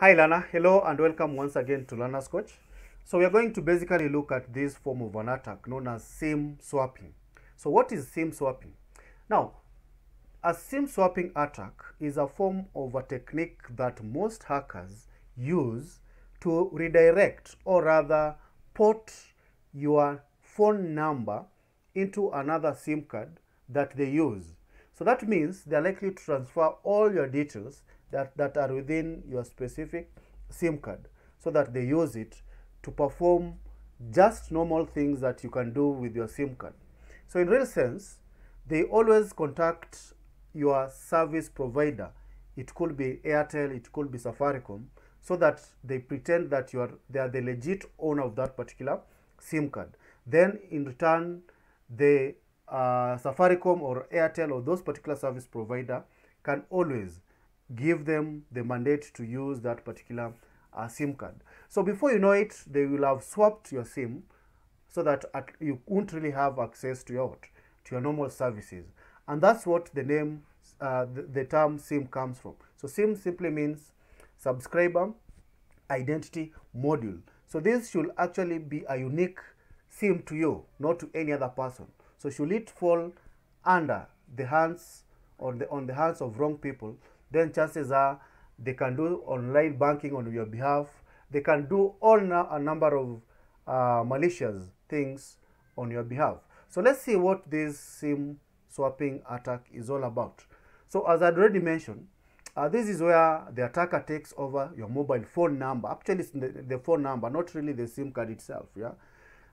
Hi Lana, hello and welcome once again to Learners Coach. So we are going to basically look at this form of an attack known as SIM swapping. So what is SIM swapping? Now, a SIM swapping attack is a form of a technique that most hackers use to redirect or rather port your phone number into another SIM card that they use. So that means they're likely to transfer all your details that, that are within your specific SIM card so that they use it to perform just normal things that you can do with your SIM card. So in real sense, they always contact your service provider. It could be Airtel, it could be Safaricom, so that they pretend that you are they are the legit owner of that particular SIM card. Then in return, the uh, Safaricom or Airtel or those particular service provider can always give them the mandate to use that particular uh, SIM card. So before you know it, they will have swapped your SIM so that at, you won't really have access to your to your normal services, and that's what the name, uh, the, the term SIM comes from. So SIM simply means subscriber identity module. So this should actually be a unique SIM to you, not to any other person. So should it fall under the hands or the, on the hands of wrong people, then chances are they can do online banking on your behalf. They can do all a number of uh, malicious things on your behalf. So let's see what this SIM swapping attack is all about. So as I already mentioned, uh, this is where the attacker takes over your mobile phone number. Actually, it's the, the phone number, not really the SIM card itself. Yeah,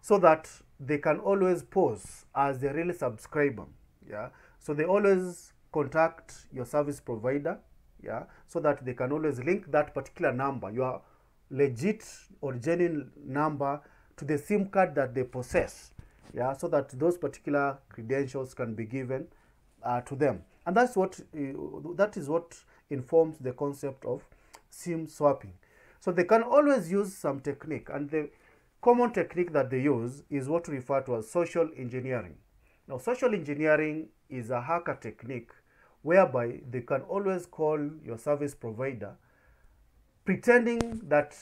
so that they can always pose as the real subscriber. Yeah, so they always contact your service provider. Yeah, so that they can always link that particular number, your legit or genuine number, to the SIM card that they possess. Yeah, so that those particular credentials can be given uh, to them, and that's what uh, that is what informs the concept of SIM swapping. So they can always use some technique, and the common technique that they use is what we refer to as social engineering. Now, social engineering is a hacker technique whereby they can always call your service provider pretending that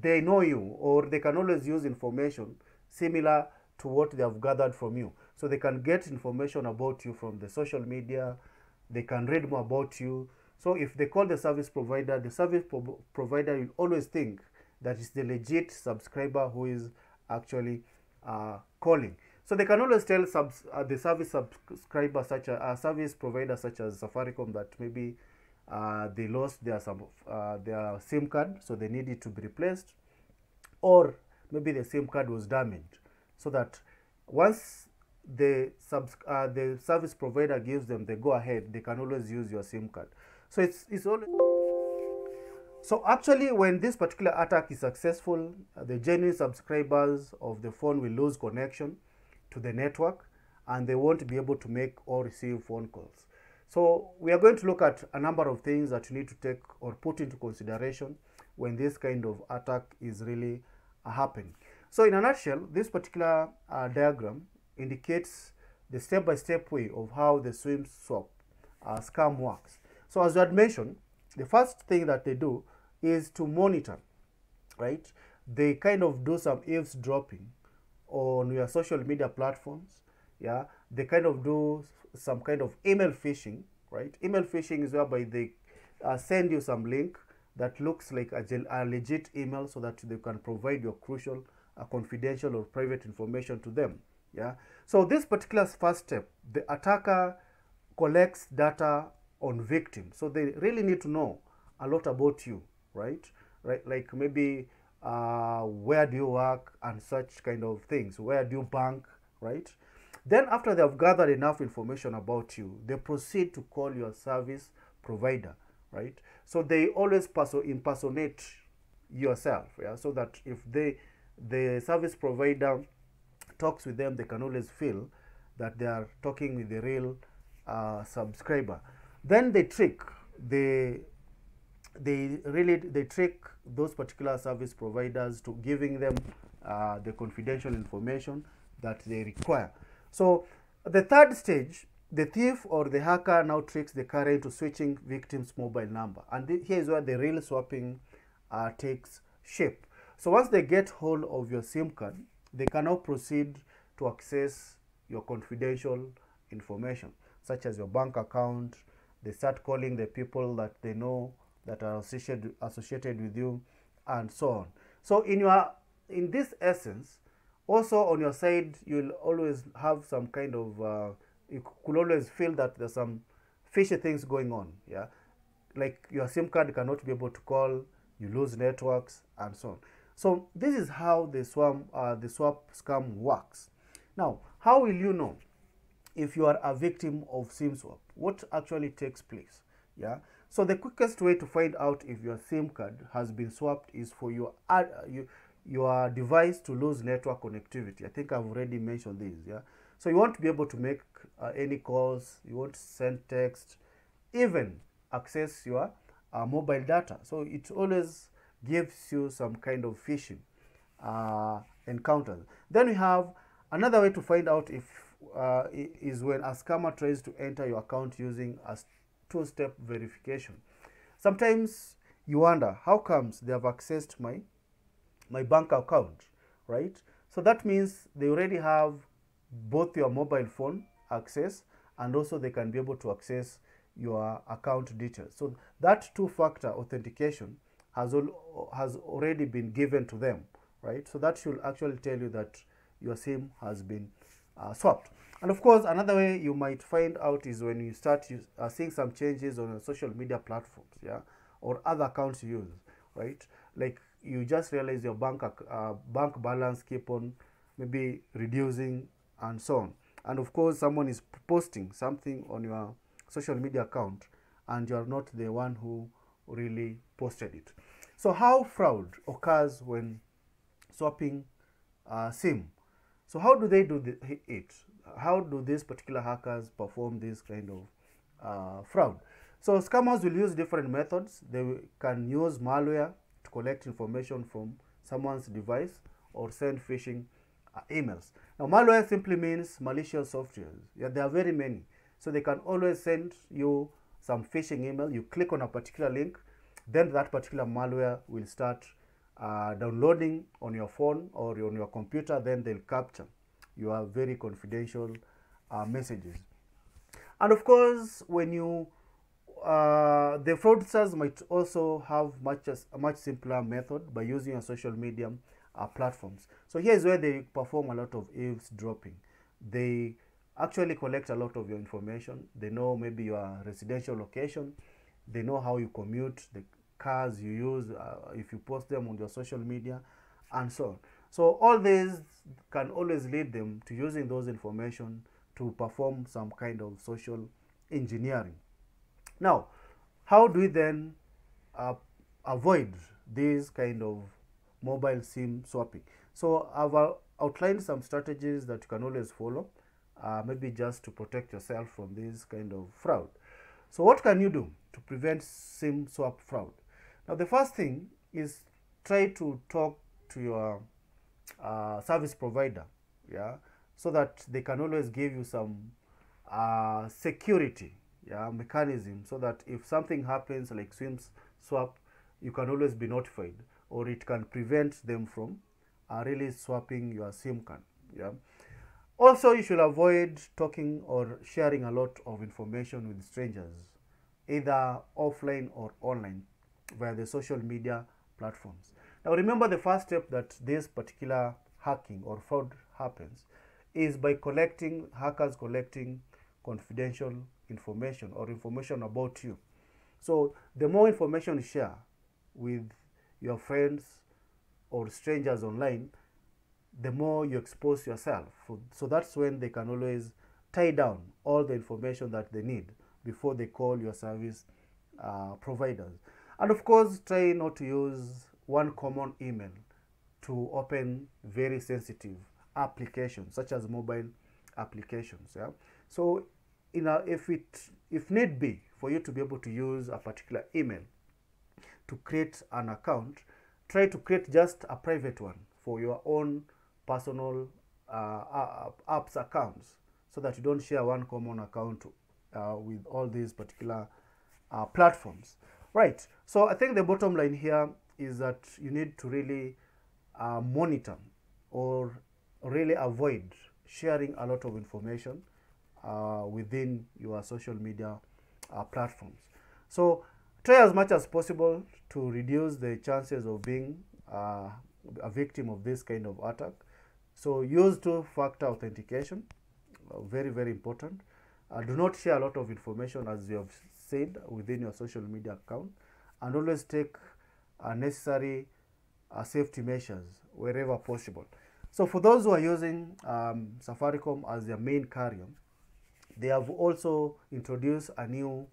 they know you, or they can always use information similar to what they have gathered from you. So they can get information about you from the social media, they can read more about you. So if they call the service provider, the service pro provider will always think that it's the legit subscriber who is actually uh, calling. So they can always tell subs, uh, the service subscriber such a uh, service provider such as Safaricom that maybe uh, they lost their some uh, their SIM card, so they need it to be replaced, or maybe the SIM card was damaged, so that once the subs uh, the service provider gives them the go ahead, they can always use your SIM card. So it's it's always so actually when this particular attack is successful, the genuine subscribers of the phone will lose connection to the network and they won't be able to make or receive phone calls. So we are going to look at a number of things that you need to take or put into consideration when this kind of attack is really uh, happening. So in a nutshell, this particular uh, diagram indicates the step-by-step -step way of how the SIM swap uh, scam works. So as I had mentioned, the first thing that they do is to monitor, right? They kind of do some eavesdropping on your social media platforms. Yeah, they kind of do some kind of email phishing, right? Email phishing is whereby they uh, send you some link that looks like a, a, legit email so that they can provide your crucial, uh, confidential or private information to them. Yeah. So this particular first step, the attacker collects data on victims. So they really need to know a lot about you, right? Right, like maybe uh, where do you work and such kind of things. Where do you bank, right? Then after they have gathered enough information about you, they proceed to call your service provider, right? So they always perso impersonate yourself, yeah, so that if they the service provider talks with them, they can always feel that they are talking with the real uh, subscriber. Then they trick they they really they trick those particular service providers to giving them uh, the confidential information that they require. So the third stage, the thief or the hacker now tricks the carrier into switching victim's mobile number. And here is where the real swapping uh, takes shape. So once they get hold of your SIM card, they can now proceed to access your confidential information, such as your bank account. They start calling the people that they know that are associated, associated with you, and so on. So in your in this essence, also on your side, you'll always have some kind of uh, you could always feel that there's some fishy things going on. Yeah, like your SIM card cannot be able to call, you lose networks, and so on. So this is how the swap uh, the swap scam works. Now, how will you know if you are a victim of SIM swap? What actually takes place? Yeah. So the quickest way to find out if your SIM card has been swapped is for your uh, you, your device to lose network connectivity. I think I've already mentioned this. Yeah. So you won't be able to make uh, any calls. You won't send text, even access your uh, mobile data. So it always gives you some kind of phishing uh, encounters. Then we have another way to find out if uh, is when a scammer tries to enter your account using a two-step verification. Sometimes you wonder how comes they have accessed my my bank account, right? So that means they already have both your mobile phone access and also they can be able to access your account details. So that two-factor authentication has, al has already been given to them, right? So that should actually tell you that your SIM has been uh, swapped. And of course, another way you might find out is when you start uh, seeing some changes on social media platforms, yeah, or other accounts you use, right? Like you just realize your bank uh, bank balance keep on maybe reducing and so on. And of course, someone is posting something on your social media account, and you are not the one who really posted it. So how fraud occurs when swapping uh, SIM? So how do they do the, it? How do these particular hackers perform this kind of uh, fraud? So scammers will use different methods. They can use malware to collect information from someone's device or send phishing uh, emails. Now malware simply means malicious software. Yeah, there are very many. So they can always send you some phishing email. You click on a particular link, then that particular malware will start uh, downloading on your phone or on your computer. Then they'll capture your very confidential uh, messages. And of course, when you uh, the fraudsters might also have much a much simpler method by using a social media uh, platforms. So here's where they perform a lot of eavesdropping. They actually collect a lot of your information. They know maybe your residential location. They know how you commute, the cars you use, uh, if you post them on your social media, and so on. So all these can always lead them to using those information to perform some kind of social engineering. Now, how do we then uh, avoid this kind of mobile SIM swapping? So I've uh, outlined some strategies that you can always follow uh, maybe just to protect yourself from this kind of fraud. So what can you do to prevent SIM swap fraud? Now the first thing is try to talk to your uh, service provider, yeah, so that they can always give you some uh, security, yeah, mechanism, so that if something happens like SIM swap, you can always be notified, or it can prevent them from uh, really swapping your SIM card, yeah. Also, you should avoid talking or sharing a lot of information with strangers, either offline or online via the social media platforms. Now, remember the first step that this particular hacking or fraud happens is by collecting, hackers collecting confidential information or information about you. So, the more information you share with your friends or strangers online, the more you expose yourself. So that's when they can always tie down all the information that they need before they call your service uh, providers. And of course, try not to use one common email to open very sensitive applications such as mobile applications. Yeah. So, in a, if it if need be for you to be able to use a particular email to create an account, try to create just a private one for your own personal uh, apps accounts so that you don't share one common account uh, with all these particular uh, platforms. Right, so I think the bottom line here is that you need to really uh, monitor or really avoid sharing a lot of information uh, within your social media uh, platforms. So try as much as possible to reduce the chances of being uh, a victim of this kind of attack. So use two-factor authentication, uh, very, very important. Uh, do not share a lot of information as you have said within your social media account and always take necessary uh, safety measures wherever possible. So for those who are using um, Safaricom as their main carrier, they have also introduced a new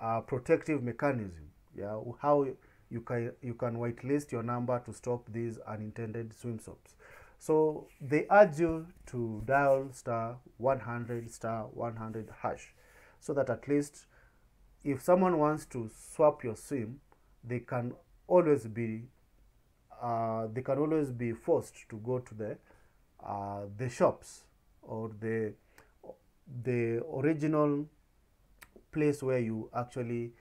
uh, protective mechanism. Yeah, how you can you can whitelist your number to stop these unintended SIM swaps. So they urge you to dial star 100 star 100 hash, so that at least if someone wants to swap your SIM, they can always be uh, they can always be forced to go to the uh, the shops or the the original place where you actually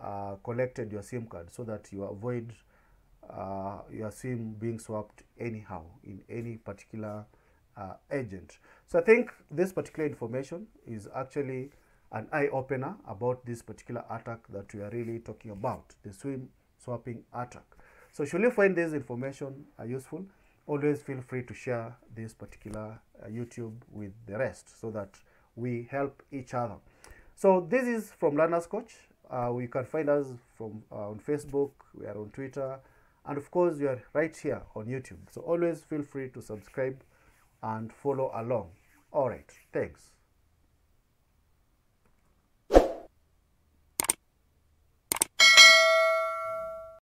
uh, collected your SIM card so that you avoid uh, your SIM being swapped anyhow in any particular uh, agent. So I think this particular information is actually an eye opener about this particular attack that we are really talking about, the SIM swapping attack. So should you find this information uh, useful, always feel free to share this particular uh, YouTube with the rest so that we help each other. So this is from Learners Coach. Uh, you can find us from uh, on Facebook, we are on Twitter, and of course we are right here on YouTube. So always feel free to subscribe and follow along. All right, thanks.